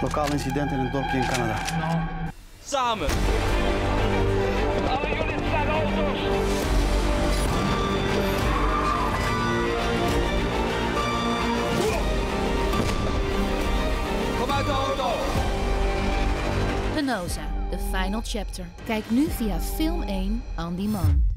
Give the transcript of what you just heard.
Lokale incident in een dorpje in Canada. Samen. Alle jullie auto's. Kom uit de auto. Penosa, The Final Chapter. Kijk nu via Film 1 On Demand.